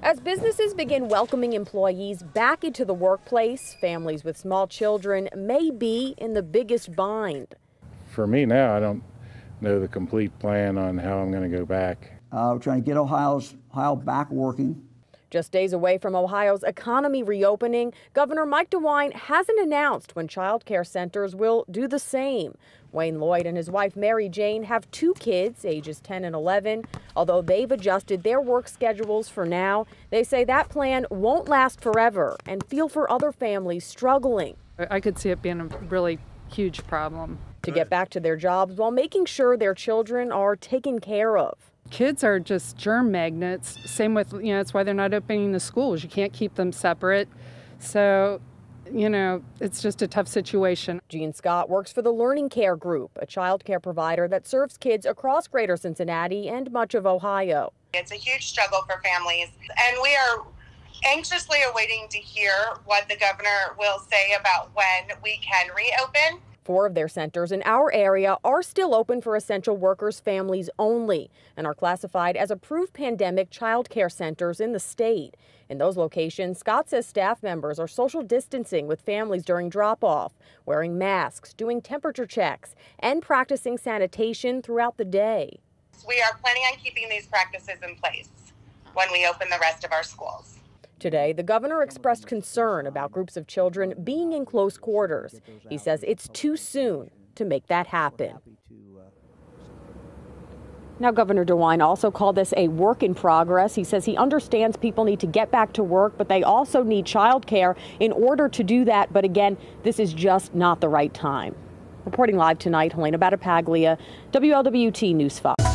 As businesses begin welcoming employees back into the workplace, families with small children may be in the biggest bind. For me now, I don't know the complete plan on how I'm going to go back. Uh, we're trying to get Ohio's Ohio back working. Just days away from Ohio's economy reopening, Governor Mike DeWine hasn't announced when child care centers will do the same. Wayne Lloyd and his wife Mary Jane have two kids, ages 10 and 11. Although they've adjusted their work schedules for now, they say that plan won't last forever and feel for other families struggling. I could see it being a really huge problem. To get back to their jobs while making sure their children are taken care of. Kids are just germ magnets. Same with, you know, that's why they're not opening the schools. You can't keep them separate. So, you know, it's just a tough situation. Jean Scott works for the Learning Care Group, a child care provider that serves kids across greater Cincinnati and much of Ohio. It's a huge struggle for families, and we are anxiously awaiting to hear what the governor will say about when we can reopen. Four of their centers in our area are still open for essential workers' families only and are classified as approved pandemic child care centers in the state. In those locations, Scott says staff members are social distancing with families during drop off, wearing masks, doing temperature checks, and practicing sanitation throughout the day. We are planning on keeping these practices in place when we open the rest of our schools. Today, the governor expressed concern about groups of children being in close quarters. He says it's too soon to make that happen. Now, Governor DeWine also called this a work in progress. He says he understands people need to get back to work, but they also need child care in order to do that. But again, this is just not the right time. Reporting live tonight, Helena Battipaglia, WLWT News 5.